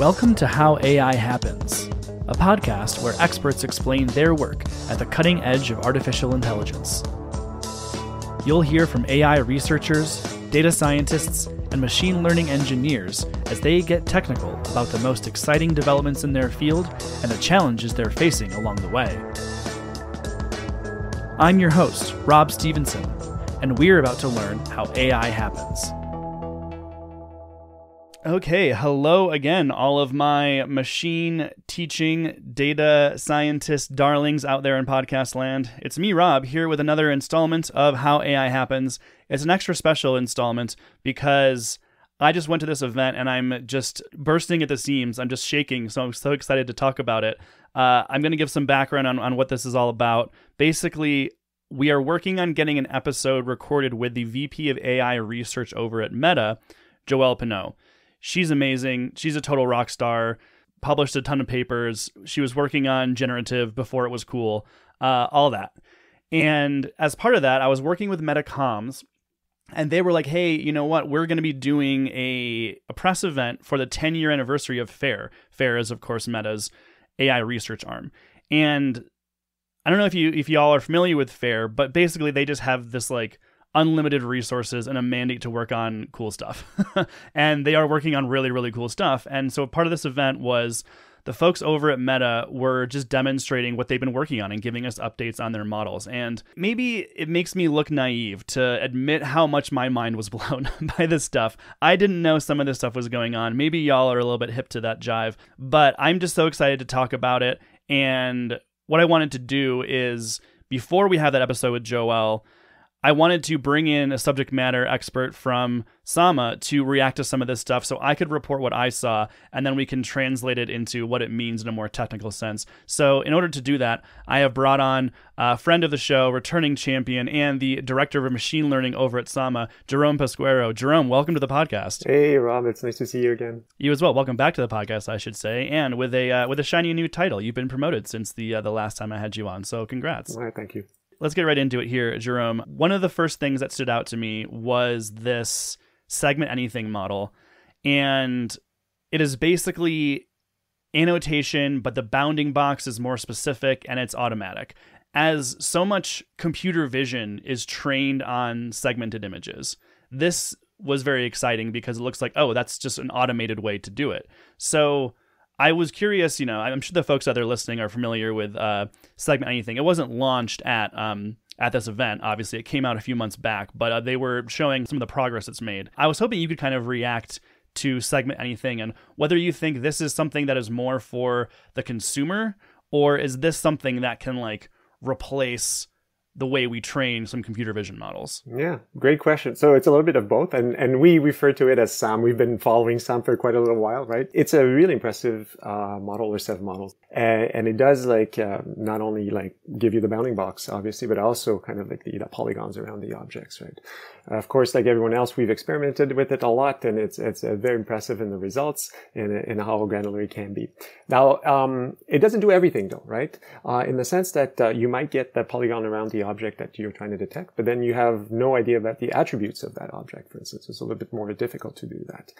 Welcome to How AI Happens, a podcast where experts explain their work at the cutting edge of artificial intelligence. You'll hear from AI researchers, data scientists, and machine learning engineers as they get technical about the most exciting developments in their field and the challenges they're facing along the way. I'm your host, Rob Stevenson, and we're about to learn how AI happens. Okay, hello again, all of my machine teaching data scientist darlings out there in podcast land. It's me, Rob, here with another installment of How AI Happens. It's an extra special installment because I just went to this event and I'm just bursting at the seams. I'm just shaking, so I'm so excited to talk about it. Uh, I'm going to give some background on, on what this is all about. Basically, we are working on getting an episode recorded with the VP of AI research over at Meta, Joelle Pineau. She's amazing. She's a total rock star. Published a ton of papers. She was working on generative before it was cool. Uh, all that. And as part of that, I was working with Metacoms, and they were like, "Hey, you know what? We're going to be doing a, a press event for the 10 year anniversary of FAIR. FAIR is, of course, Meta's AI research arm, and I don't know if you if y'all are familiar with FAIR, but basically they just have this like unlimited resources and a mandate to work on cool stuff. and they are working on really, really cool stuff. And so part of this event was the folks over at Meta were just demonstrating what they've been working on and giving us updates on their models. And maybe it makes me look naive to admit how much my mind was blown by this stuff. I didn't know some of this stuff was going on. Maybe y'all are a little bit hip to that jive, but I'm just so excited to talk about it. And what I wanted to do is before we have that episode with Joelle, I wanted to bring in a subject matter expert from Sama to react to some of this stuff so I could report what I saw and then we can translate it into what it means in a more technical sense. So, in order to do that, I have brought on a friend of the show, returning champion, and the director of machine learning over at Sama, Jerome Pasquero. Jerome, welcome to the podcast. Hey, Rob, it's nice to see you again. You as well. Welcome back to the podcast, I should say, and with a uh, with a shiny new title. You've been promoted since the uh, the last time I had you on, so congrats. All right, thank you let's get right into it here, Jerome. One of the first things that stood out to me was this segment anything model. And it is basically annotation, but the bounding box is more specific and it's automatic. As so much computer vision is trained on segmented images, this was very exciting because it looks like, oh, that's just an automated way to do it. So I was curious, you know, I'm sure the folks out there listening are familiar with uh, Segment Anything. It wasn't launched at um, at this event. Obviously, it came out a few months back, but uh, they were showing some of the progress it's made. I was hoping you could kind of react to Segment Anything and whether you think this is something that is more for the consumer or is this something that can like replace the way we train some computer vision models? Yeah, great question. So it's a little bit of both, and and we refer to it as SAM. We've been following SAM for quite a little while, right? It's a really impressive uh, model or set of models, and, and it does like uh, not only like give you the bounding box, obviously, but also kind of like the, the polygons around the objects, right? Of course, like everyone else, we've experimented with it a lot, and it's it's uh, very impressive in the results and in how granular it can be. Now, um, it doesn't do everything though, right? Uh, in the sense that uh, you might get the polygon around the object that you're trying to detect, but then you have no idea about the attributes of that object, for instance. It's a little bit more difficult to do that.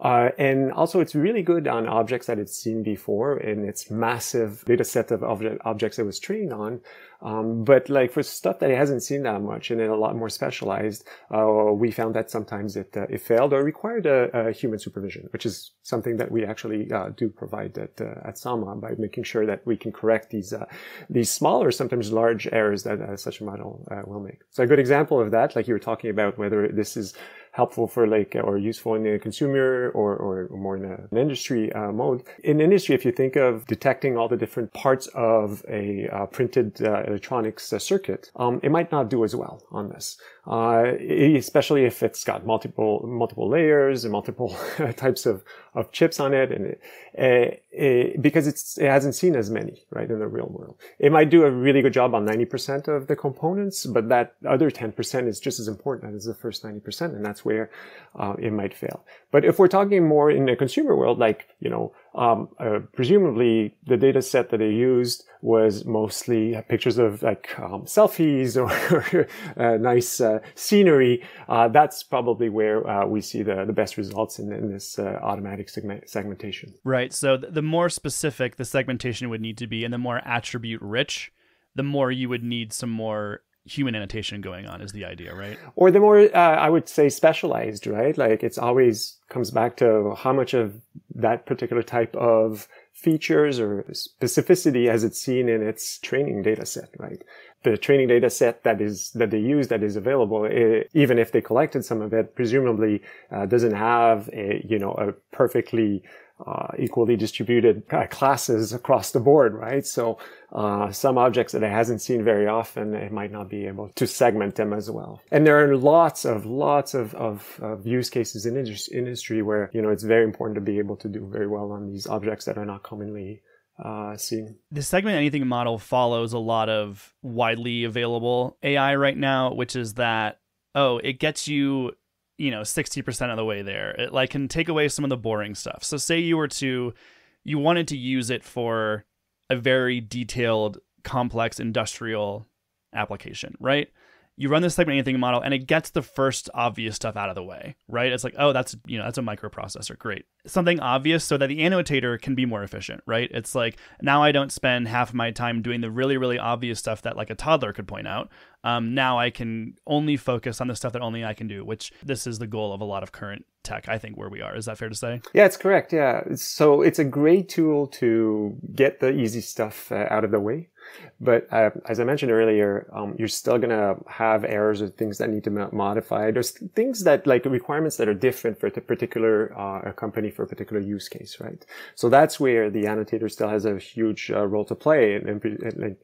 Uh, and also, it's really good on objects that it's seen before in its massive data set of object, objects it was trained on. Um, but like for stuff that it hasn't seen that much and a lot more specialized, uh, we found that sometimes it, uh, it failed or required a, a, human supervision, which is something that we actually uh, do provide at, uh, at Sama by making sure that we can correct these uh, these smaller, sometimes large errors that uh, such a model will make. So a good example of that, like you were talking about, whether this is helpful for like or useful in a consumer or, or more in a, an industry uh, mode. In industry, if you think of detecting all the different parts of a uh, printed uh, electronics uh, circuit, um, it might not do as well on this, uh, especially if it's got multiple multiple layers and multiple types of, of chips on it, and it, it, uh, because it's it hasn't seen as many right in the real world. It might do a really good job on 90% of the components, but that other 10% is just as important as the first 90%, and that's where uh, it might fail. But if we're talking more in the consumer world, like, you know, um, uh, presumably the data set that they used was mostly pictures of like um, selfies or, uh, nice uh, scenery. Uh, that's probably where uh, we see the, the best results in, in this uh, automatic segment- segmentation. Right. So the more specific the segmentation would need to be and the more attribute rich, the more you would need some more human annotation going on is the idea, right? Or the more, uh, I would say specialized, right? Like it's always comes back to how much of that particular type of features or specificity as it's seen in its training data set, right? The training data set that is, that they use that is available, it, eh, even if they collected some of it, presumably uh, doesn't have a, you know, a perfectly uh, equally distributed uh, classes across the board, right? So uh, some objects that it hasn't seen very often, it might not be able to segment them as well. And there are lots of lots of, of, of use cases in industry where you know it's very important to be able to do very well on these objects that are not commonly uh, seen. The segment anything model follows a lot of widely available AI right now, which is that oh, it gets you you know 60% of the way there. It like can take away some of the boring stuff. So say you were to you wanted to use it for a very detailed complex industrial application right you run this segment anything model and it gets the first obvious stuff out of the way, right? It's like, oh, that's you know, that's a microprocessor. Great. Something obvious so that the annotator can be more efficient, right? It's like now I don't spend half my time doing the really, really obvious stuff that like a toddler could point out. Um, now I can only focus on the stuff that only I can do, which this is the goal of a lot of current tech, I think, where we are. Is that fair to say? Yeah, it's correct. Yeah. So it's a great tool to get the easy stuff uh, out of the way. But uh, as I mentioned earlier, um, you're still going to have errors or things that need to be modified. There's things that like requirements that are different for a particular uh, company for a particular use case, right? So that's where the annotator still has a huge uh, role to play. And, and, and,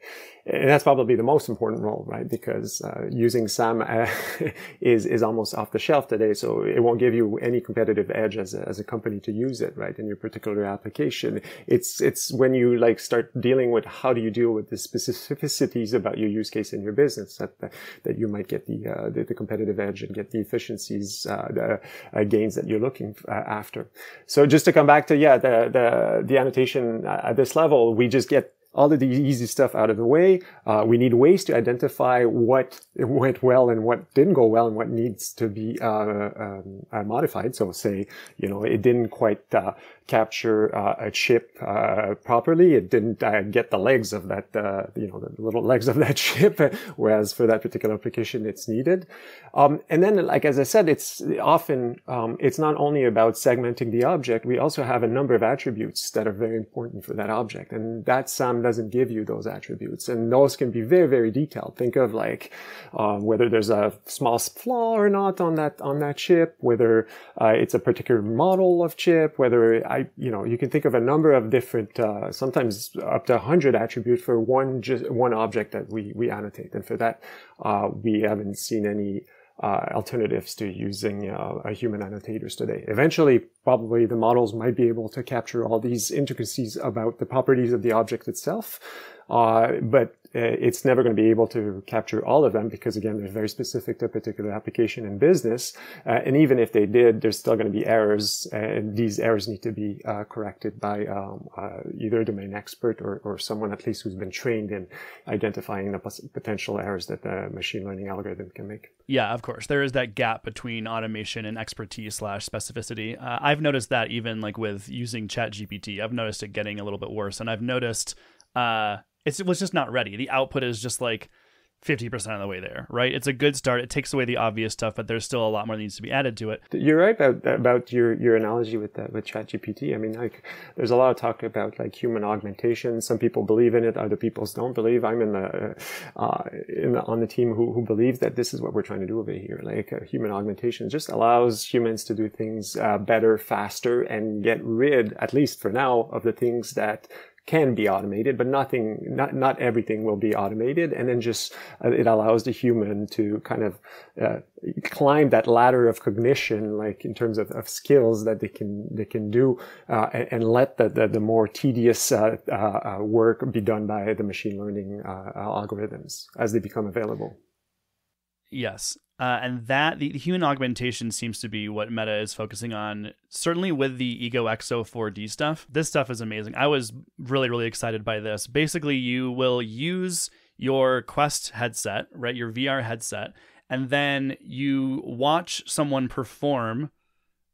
and that's probably the most important role, right? Because uh, using SAM uh, is is almost off the shelf today, so it won't give you any competitive edge as a, as a company to use it, right? In your particular application, it's it's when you like start dealing with how do you deal with the specificities about your use case in your business that that you might get the uh, the, the, competitive edge and get the efficiencies, uh, the uh, gains that you're looking uh, after. So just to come back to yeah, the the the annotation at this level, we just get all of the easy stuff out of the way. Uh, we need ways to identify what went well and what didn't go well and what needs to be uh, um, uh, modified. So say, you know, it didn't quite uh, capture uh, a chip uh, properly. It didn't get the legs of that, you know, the little legs of that chip, whereas for that particular application, it's needed. Um, and then, like as I said, it's often um, it's not only about segmenting the object. We also have a number of attributes that are very important for that object, and that Doesn't give you those attributes, and those can be very, very detailed. Think of like um, whether there's a small flaw or not on that on that chip, whether uh, it's a particular model of chip, whether I, you know, you can think of a number of different, uh, sometimes up to 100 attributes for one just one object that we we annotate, and for that, uh, we haven't seen any. Uh, alternatives to using uh, human annotators today. Eventually, probably the models might be able to capture all these intricacies about the properties of the object itself. Uh, but it's never going to be able to capture all of them because again, they're very specific to a particular application and business. Uh, and even if they did, there's still going to be errors and these errors need to be uh, corrected by um, uh, either a domain expert or, or someone at least who's been trained in identifying the potential errors that the machine learning algorithm can make. Yeah, of course. There is that gap between automation and expertise slash specificity. Uh, I've noticed that even like with using ChatGPT, I've noticed it getting a little bit worse. And I've noticed uh, it was just not ready. The output is just like 50% of the way there, right? It's a good start. It takes away the obvious stuff, but there's still a lot more that needs to be added to it. You're right about about your your analogy with that with ChatGPT. I mean, like there's a lot of talk about like human augmentation. Some people believe in it, other people don't believe. I'm in the uh, in the, on the team who who believes that this is what we're trying to do over here. Like uh, human augmentation just allows humans to do things uh, better, faster, and get rid, at least for now, of the things that can be automated, but nothing, not, not everything will be automated. And then just, uh, it allows the human to kind of, uh, climb that ladder of cognition, like in terms of, of skills that they can, they can do, uh, and, and, let the, the, the more tedious, uh, uh, uh, work be done by the machine learning, algorithms as they become available. Yes. Uh, and that the, the, human augmentation seems to be what Meta is focusing on. Certainly with the Ego Exo 4D stuff, this stuff is amazing. I was really really excited by this. Basically, you will use your Quest headset, right, your VR headset, and then you watch someone perform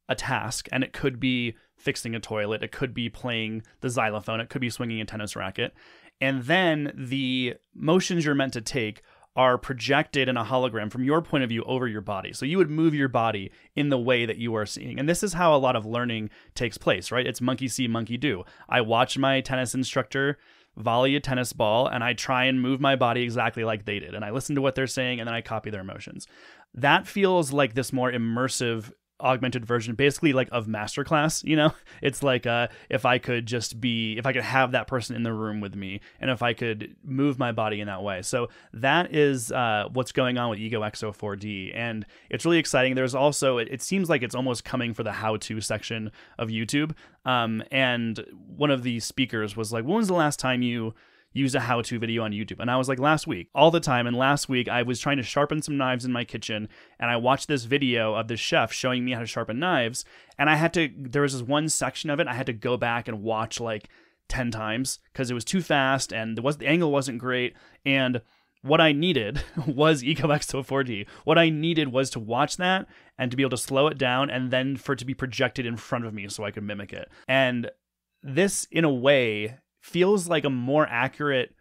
a task, and it could be fixing a toilet, it could be playing the xylophone, it could be swinging a tennis racket, and then the motions you're meant to take are projected in a hologram from your point of view over your body. So you would move your body in the way that you are seeing. And this is how a lot of learning takes place, right? It's monkey see, monkey do. I watch my tennis instructor volley a tennis ball and I try and move my body exactly like they did. And I listen to what they're saying and then I copy their motions. That feels like this more immersive augmented version basically like of masterclass you know? It's like uh if i could just be if i could have that person in the room with me and if i could move my body in that way. So that is uh what's going on with ego exo 4d and it's really exciting. There's also it, it seems like it's almost coming for the how to section of youtube um and one of the speakers was like when was the last time you use a how to video on YouTube. And I was like, last week, all the time. And last week, I was trying to sharpen some knives in my kitchen. And I watched this video of the chef showing me how to sharpen knives. And I had to, there was this one section of it, I had to go back and watch like 10 times because it was too fast and the, was, the angle wasn't great. And what I needed was Ego Exo 4D. What I needed was to watch that and to be able to slow it down and then for it to be projected in front of me so I could mimic it. And this, in a way, feels like a more accurate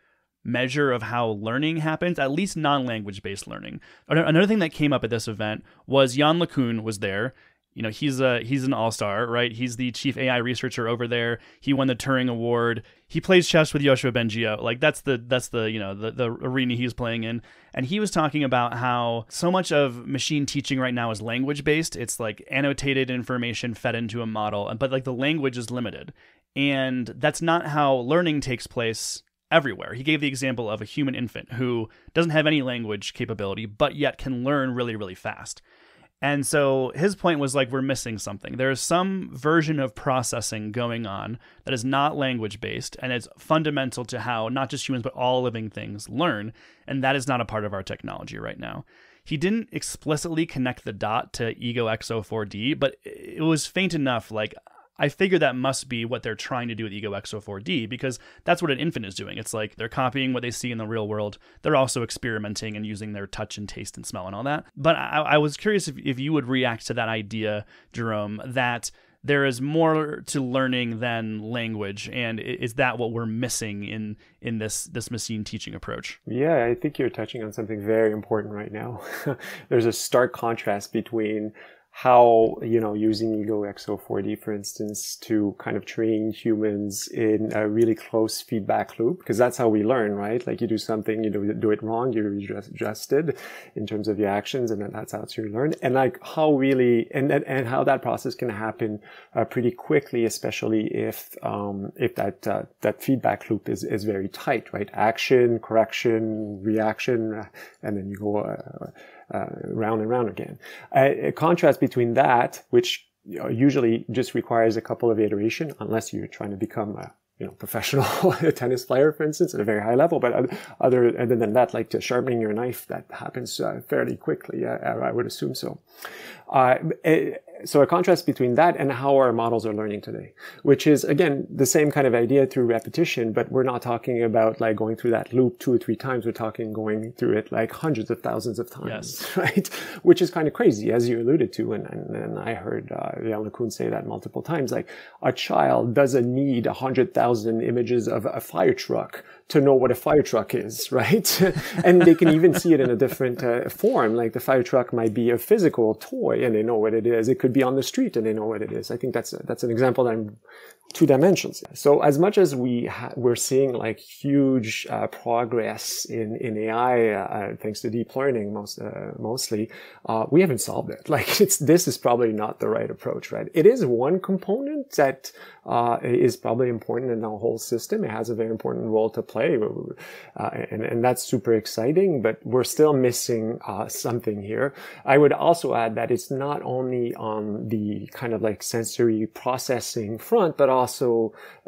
measure of how learning happens, at least non-language based learning. Another thing that came up at this event was Yann LeCun was there. You know, he's a he's an all-star, right? He's the chief AI researcher over there. He won the Turing Award. He plays chess with Yoshua Bengio. Like that's the that's the, you know, the, the arena he's playing in. And he was talking about how so much of machine teaching right now is language based. It's like annotated information fed into a model, but like the language is limited. And that's not how learning takes place everywhere. He gave the example of a human infant who doesn't have any language capability, but yet can learn really, really fast. And so his point was like, we're missing something. There is some version of processing going on that is not language based, and it's fundamental to how not just humans, but all living things learn. And that is not a part of our technology right now. He didn't explicitly connect the dot to Ego Exo 4D, but it was faint enough. Like, I figure that must be what they're trying to do with Ego Exo 4D because that's what an infant is doing. It's like they're copying what they see in the real world. They're also experimenting and using their touch and taste and smell and all that. But I, I was curious if, if you would react to that idea, Jerome, that there is more to learning than language and is that what we're missing in in this this machine teaching approach yeah i think you're touching on something very important right now there's a stark contrast between how you know using ego exo4d for instance to kind of train humans in a really close feedback loop because that's how we learn right? Like you do something you do, do it wrong you're adjusted in terms of your actions and then that's how you learn. And like how really and and, and how that process can happen uh, pretty quickly especially if um, if that uh, that feedback loop is is very tight right? Action correction reaction and then you go uh, uh, round and round again. A, a contrast between that, which usually just requires a couple of iteration, unless you're trying to become a you know, professional tennis player, for instance, at a very high level. But other, other than that, like sharpening your knife, that happens uh, fairly quickly. I, I, would assume so. Uh, so a contrast between that and how our models are learning today, which is again the same kind of idea through repetition, but we're not talking about like going through that loop two or three times. We're talking going through it like hundreds of thousands of times, yes. right? Which is kind of crazy, as you alluded to, and and, and I heard uh, Yann LeCun say that multiple times. Like a child doesn't need a hundred thousand images of a fire truck to know what a fire truck is, right? and they can even see it in a different uh, form. Like the fire truck might be a physical toy, and they know what it is. It could be on the street, and they know what it is. I think that's that's an example that I'm two dimensions. So as much as we ha- we're seeing like huge uh, progress in in AI uh, thanks to deep learning most uh, mostly, uh, we haven't solved it. Like it's this is probably not the right approach, right? It is one component that uh, is probably important in the whole system. It has a very important role to play, uh, and and that's super exciting. But we're still missing something here. I would also add that it's not only on the kind of like sensory processing front, but also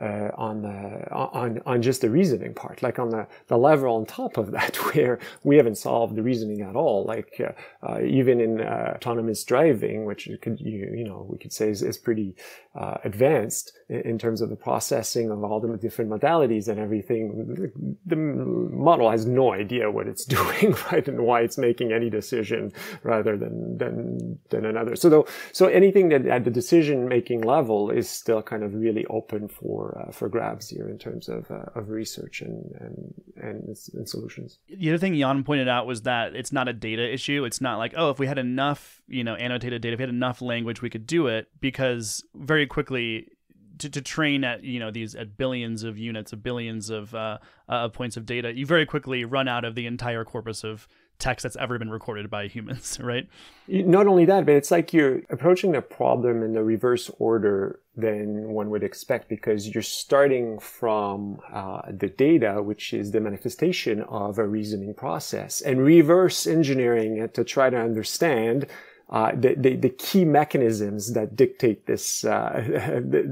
uh, on the on on just the reasoning part, like on the the level on top of that, where we haven't solved the reasoning at all. Like uh, uh, even in uh, autonomous driving, which could you, you know we could say is, is pretty uh, advanced in, in, terms of the processing of all the different modalities and everything. The, the model has no idea what it's doing, right, and why it's making any decision rather than than than another. So though, so anything that at the decision making level is still kind of really open for uh, for grabs here in terms of uh, of research and, and and and solutions. The other thing Yann pointed out was that it's not a data issue. It's not like oh, if we had enough you know annotated data, if we had enough language, we could do it because very quickly to, to train at you know these at billions of units of billions of uh, uh, points of data you very quickly run out of the entire corpus of text that's ever been recorded by humans, right? Not only that, but it's like you're approaching the problem in the reverse order than one would expect because you're starting from uh, the data, which is the manifestation of a reasoning process, and reverse engineering it to try to understand uh, the, the, the, key mechanisms that dictate this uh, the,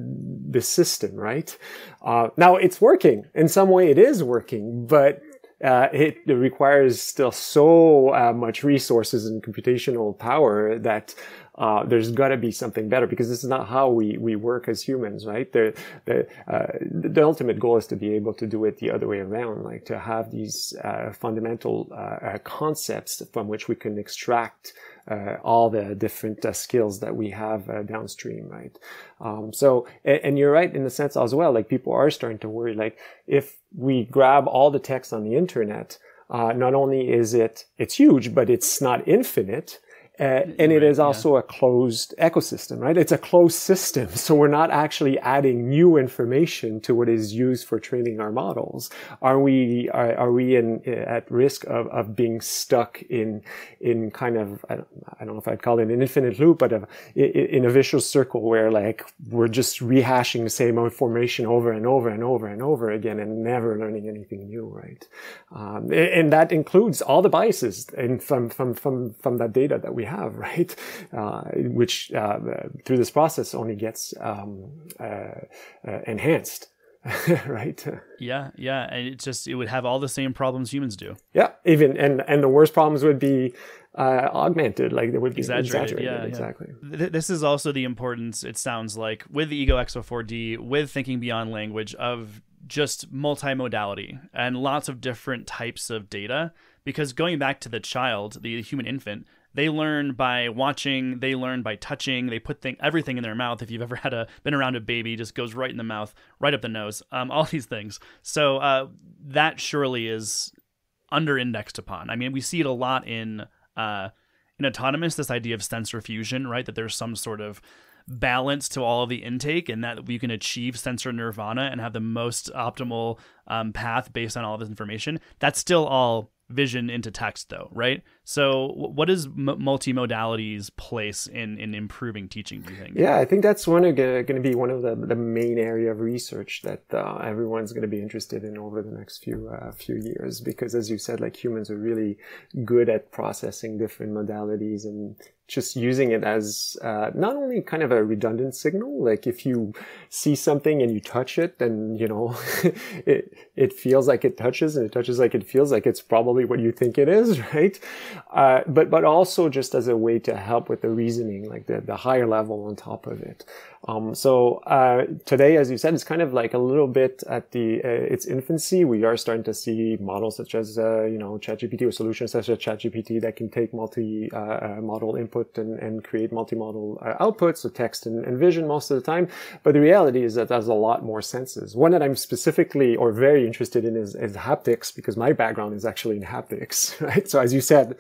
the, system, right? Uh, now it's working in some way. It is working, but uh, it, requires still so uh, much resources and computational power that uh, there's got to be something better because this is not how we, we work as humans, right? The, the, uh, the ultimate goal is to be able to do it the other way around, like to have these uh, fundamental uh, concepts from which we can extract uh, all the different uh, skills that we have uh, downstream, right? Um, so, and, and, you're right in the sense as well, like people are starting to worry, like if we grab all the text on the internet, uh, not only is it, it's huge, but it's not infinite. Uh, and it is also yeah. a closed ecosystem, right? It's a closed system. So we're not actually adding new information to what is used for training our models. Are we, are, are we in, at risk of, of being stuck in, in kind of, I don't, I don't know if I'd call it an infinite loop, but a, in a vicious circle where like we're just rehashing the same information over and over and over and over again and never learning anything new, right? Um, and that includes all the biases and from, from, from, from that data that we have, right? Uh, which uh, through this process only gets um, uh, uh enhanced. right yeah yeah and it just it would have all the same problems humans do yeah even and and the worst problems would be uh, augmented like they would be exaggerated, exaggerated. Yeah, exactly yeah. Th- this is also the importance it sounds like with the ego exo4d with thinking beyond language of just multimodality and lots of different types of data because going back to the child the human infant they learn by watching, they learn by touching, they put thing, everything in their mouth. If you've ever had a been around a baby, just goes right in the mouth, right up the nose. Um, all these things. So uh, that surely is under indexed upon. I mean, we see it a lot in uh, in autonomous. This idea of sensor fusion, right? That there's some sort of balance to all of the intake and that we can achieve sensor nirvana and have the most optimal um, path based on all of this information that's still all vision into text though right? So what is m- multimodality's place in in improving teaching do you think? Yeah i think that's one going to be one of the, the main area of research that uh, everyone's going to be interested in over the next few uh, few years because as you said like humans are really good at processing different modalities and just using it as uh, not only kind of a redundant signal, like if you see something and you touch it, then you know it it feels like it touches, and it touches like it feels like it's probably what you think it is, right? Uh, but but also just as a way to help with the reasoning, like the the higher level on top of it. Um, so uh, today, as you said, it's kind of like a little bit at the uh, its infancy. We are starting to see models such as uh, you know ChatGPT or solutions such as ChatGPT that can take multimodal uh, uh, and, and create multimodal uh, outputs, so text and, and, vision most of the time. But the reality is that there's a lot more senses. One that I'm specifically or very interested in is, is haptics because my background is actually in haptics, right? So as you said,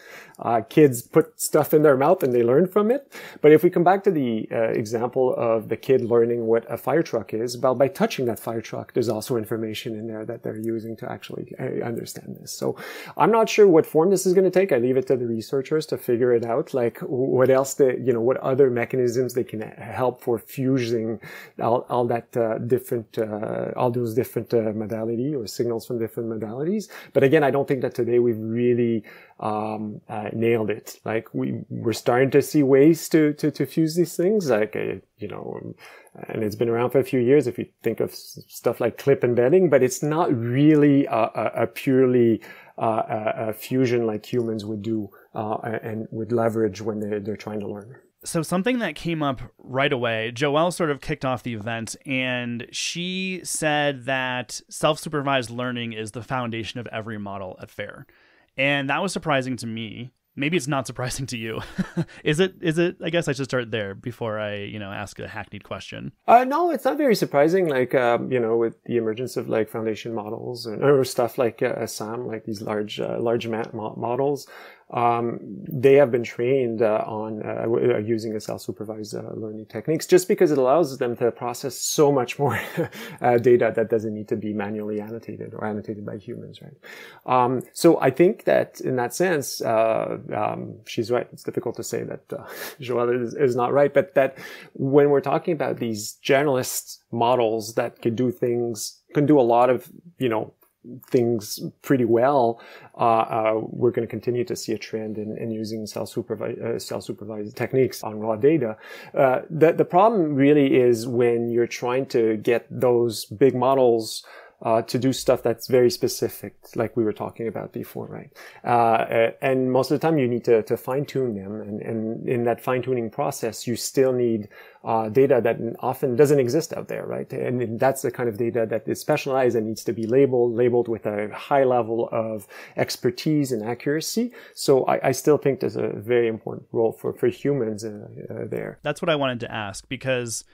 kids put stuff in their mouth and they learn from it. But if we come back to the example of the the kid learning what a fire truck is, well, by touching that fire truck, there's also information in there that they're using to actually uh, understand this. So I'm not sure what form this is going to take. I leave it to the researchers to figure it out. Like what else they, you know, what other mechanisms they can help for fusing all, all that uh, different, uh, all those different uh, modality or signals from different modalities. But again, I don't think that today we've really um, uh, nailed it. Like we we're starting to see ways to to, to fuse these things. Like uh, you know, and it's been around for a few years. If you think of stuff like CLIP embedding, but it's not really a, a, a purely uh, a, fusion like humans would do uh, and would leverage when they're, they're trying to learn. So something that came up right away, Joelle sort of kicked off the event and she said that self-supervised learning is the foundation of every model at FAIR. And that was surprising to me. Maybe it's not surprising to you. is it is it I guess I should start there before I, you know, ask a hackneyed question. Uh no, it's not very surprising like um, you know, with the emergence of like foundation models or, or stuff like uh, SAM, like these large uh, large models um, they have been trained uh, on uh, uh, using a self-supervised uh, learning techniques just because it allows them to process so much more uh, data that doesn't need to be manually annotated or annotated by humans, right? Um, so I think that in that sense, uh, um, she's right. It's difficult to say that uh, Joelle is, is not right, but that when we're talking about these generalist models that can do things, can do a lot of, you know, things pretty well, uh, uh, we're going to continue to see a trend in, in using self-supervised, uh, self-supervised techniques on raw data. Uh, the, the problem really is when you're trying to get those big models uh, to do stuff that's very specific, like we were talking about before, right? Uh, and most of the time you need to, to fine tune them. And, and in that fine tuning process, you still need uh, data that often doesn't exist out there, right? And that's the kind of data that is specialized and needs to be labeled, labeled with a high level of expertise and accuracy. So I, I still think there's a very important role for, for humans uh, uh, there. That's what I wanted to ask because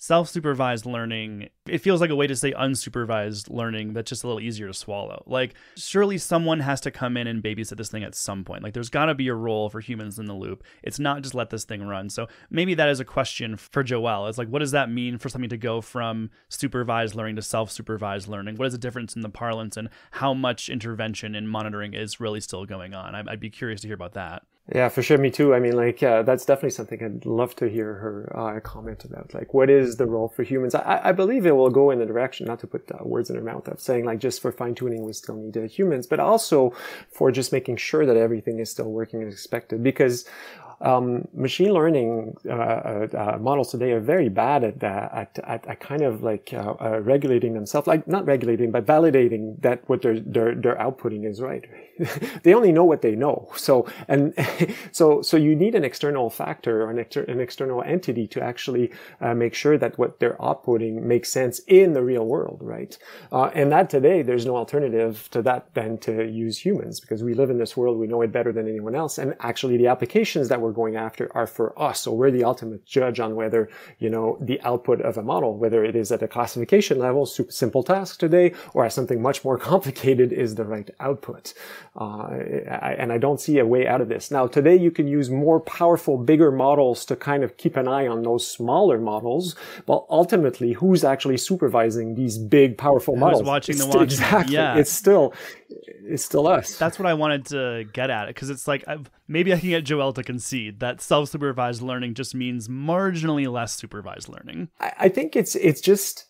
self-supervised learning it feels like a way to say unsupervised learning that's just a little easier to swallow. Like surely someone has to come in and babysit this thing at some point. Like there's got to be a role for humans in the loop. It's not just let this thing run. So maybe that is a question for joelle. It's like what does that mean for something to go from supervised learning to self-supervised learning? What is the difference in the parlance and how much intervention and monitoring is really still going on? I'd be curious to hear about that yeah, for sure. Me too. I mean, like, uh, that's definitely something I'd love to hear her uh, comment about. Like, what is the role for humans? I, I believe it will go in the direction, not to put uh, words in her mouth, of saying like just for fine tuning, we still need uh, humans, but also for just making sure that everything is still working as expected. Because um, machine learning uh, uh, uh, models today are very bad at that, at, at, at kind of like uh, uh, regulating themselves, like not regulating, but validating that what they're they're, they're outputting is right. they only know what they know. So and so so you need an external factor or an, exter- an external entity to actually uh, make sure that what they're outputting makes sense in the real world, right? and that today there's no alternative to that than to use humans because we live in this world, we know it better than anyone else, and actually the applications that we're we're going after are for us. So we're the ultimate judge on whether, you know, the output of a model, whether it is at a classification level, super simple task today, or as something much more complicated is the right output. Uh, and I don't see a way out of this. Now, today you can use more powerful, bigger models to kind of keep an eye on those smaller models. But ultimately, who's actually supervising these big, powerful models? watching it's the watching. Exactly. Yeah. It's still, it's still us. That's what I wanted to get at because it's like I've, maybe I can get Joelle to concede that self-supervised learning just means marginally less supervised learning. I, I think it's it's just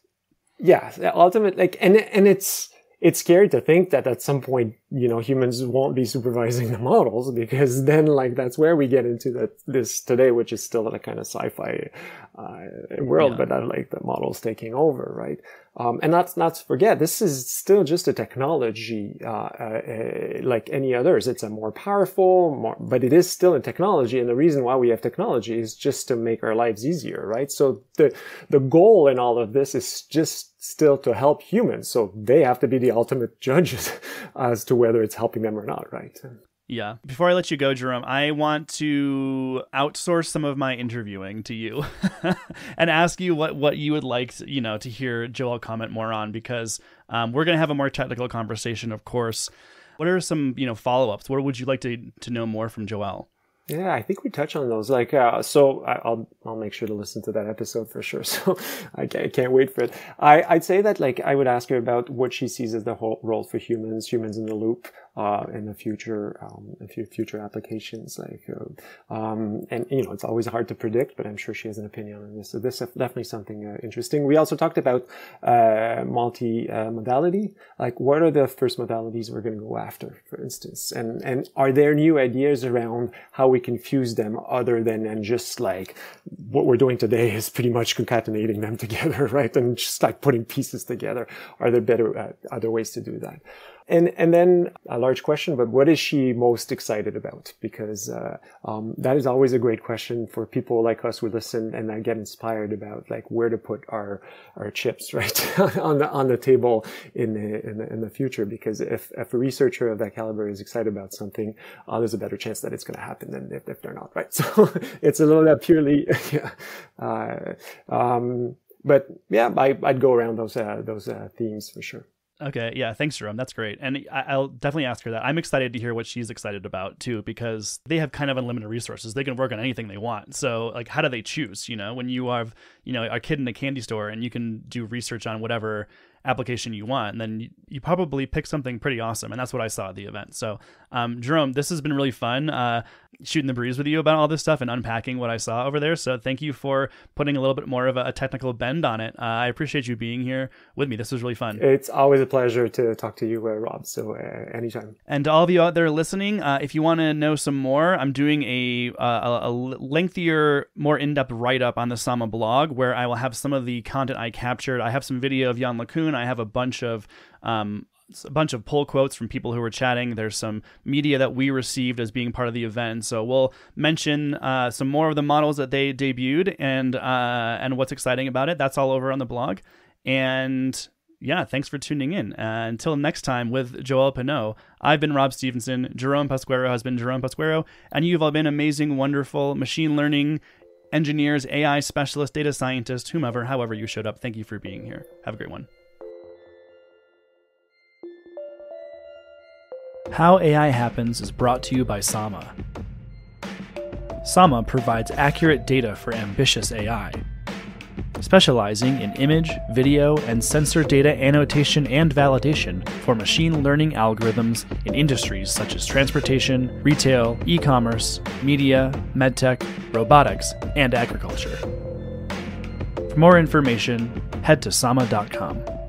yeah, ultimately like and and it's it's scary to think that at some point, you know, humans won't be supervising the models because then like that's where we get into that this today, which is still in a kind of sci-fi uh, world, yeah. but not like the models taking over, right? Um, and not not to forget, this is still just a technology uh, uh, uh, like any others. It's a more powerful, more, but it is still a technology. And the reason why we have technology is just to make our lives easier, right? So the the goal in all of this is just still to help humans. So they have to be the ultimate judges as to whether it's helping them or not, right? Yeah. Before I let you go, Jerome, I want to outsource some of my interviewing to you and ask you what, what you would like, to, you know, to hear Joelle comment more on because um, we're going to have a more technical conversation, of course. What are some, you know, follow ups? What would you like to, to know more from Joelle? Yeah, I think we touch on those. Like, uh, so I'll I'll make sure to listen to that episode for sure. So I can't, I can't wait for it. I I'd say that like I would ask her about what she sees as the whole role for humans, humans in the loop, uh, in the future, um, future applications. Like, uh, um, and you know, it's always hard to predict, but I'm sure she has an opinion on this. So this is definitely something uh, interesting. We also talked about uh, multi-modality. like, what are the first modalities we're going to go after, for instance, and and are there new ideas around how we can fuse them other than and just like what we're doing today is pretty much concatenating them together, right? And just like putting pieces together. Are there better uh, other ways to do that? And and then a large question, but what is she most excited about? Because uh, um, that is always a great question for people like us who listen and I get inspired about like where to put our our chips right on the on the table in the, in the in the future. Because if if a researcher of that caliber is excited about something, uh, there's a better chance that it's going to happen than if, if they're not right. So it's a little bit purely. yeah, uh, um, but yeah, I, would go around those uh, those uh, themes for sure. Okay, yeah, thanks, Jerome. That's great, and I, will definitely ask her that. I'm excited to hear what she's excited about too, because they have kind of unlimited resources. They can work on anything they want. So, like, how do they choose? You know, when you have, you know, a kid in a candy store and you can do research on whatever application you want, and then you, you, probably pick something pretty awesome. And that's what I saw at the event. So, um, Jerome, this has been really fun uh, shooting the breeze with you about all this stuff and unpacking what I saw over there. So, thank you for putting a little bit more of a, a technical bend on it. Uh, I appreciate you being here with me. This was really fun. It's always a pleasure to talk to you, uh, Rob. So, uh, anytime. And to all of you out there listening, uh, if you want to know some more, I'm doing a, uh, a, a lengthier, more in depth write up on the Sama blog where I will have some of the content I captured. I have some video of Yann LeCun. I have a bunch of um, a bunch of pull quotes from people who were chatting. There's some media that we received as being part of the event. So we'll mention uh, some more of the models that they debuted and uh, and what's exciting about it. That's all over on the blog. And yeah, thanks for tuning in. Uh, until next time with Joelle Pineau, I've been Rob Stevenson. Jerome Pasquero has been Jerome Pasquero, and you've all been amazing, wonderful machine learning engineers, AI specialists, data scientists, whomever, however you showed up. Thank you for being here. Have a great one. How AI Happens is brought to you by Sama. Sama provides accurate data for ambitious AI. Specializing in image, video, and sensor data annotation and validation for machine learning algorithms in industries such as transportation, retail, e commerce, media, medtech, robotics, and agriculture. For more information, head to sama.com.